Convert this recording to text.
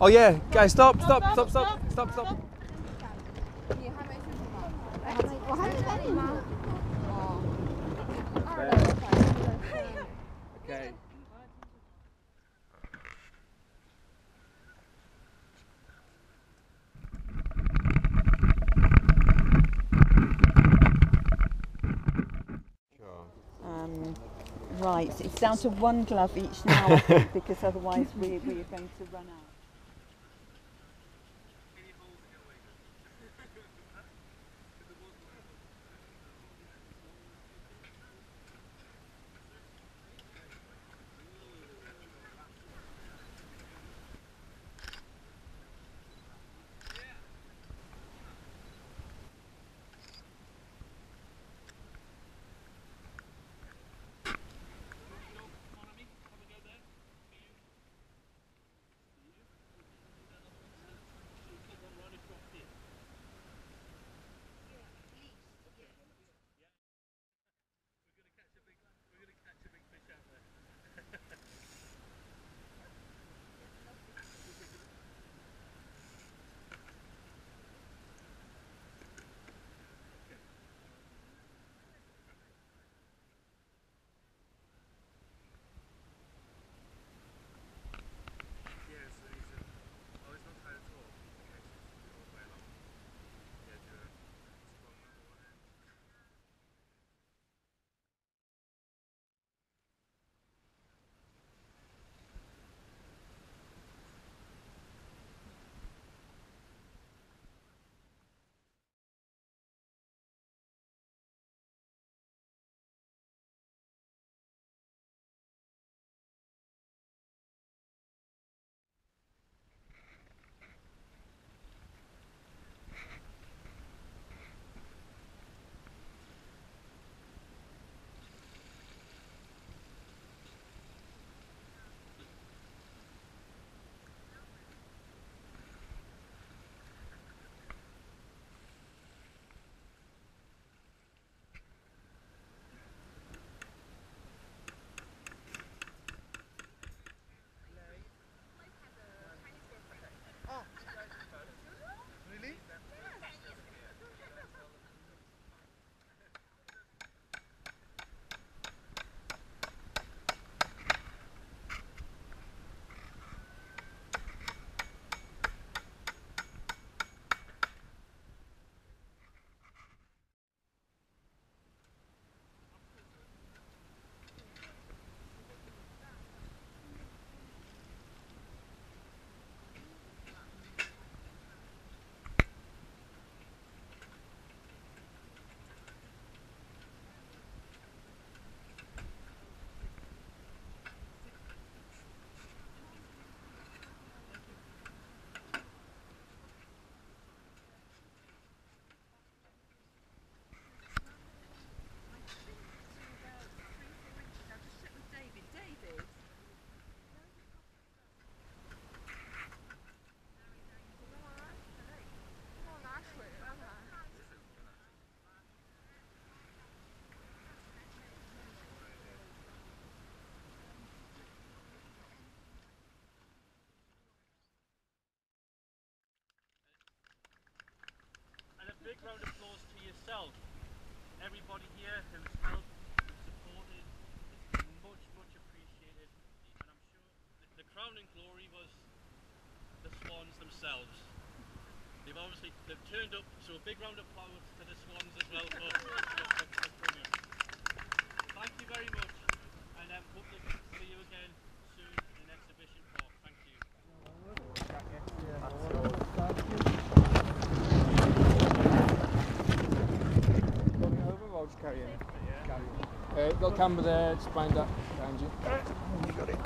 Oh yeah, guys, stop, stop, stop, stop, stop, stop. 你还没去是吗？我还没等你吗？哦， Okay. Um, right, so it's down to one glove each now, I think, because otherwise we, we are going to run out. Yourself. Everybody here who's helped, who's supported, it's much, much appreciated. And I'm sure the, the crowning glory was the swans themselves. They've obviously they've turned up, so a big round of applause to the swans as well for, for, for, for. Thank you very much, and um, hope to see you again Uh, they'll camber there, just blind up behind you. You got it.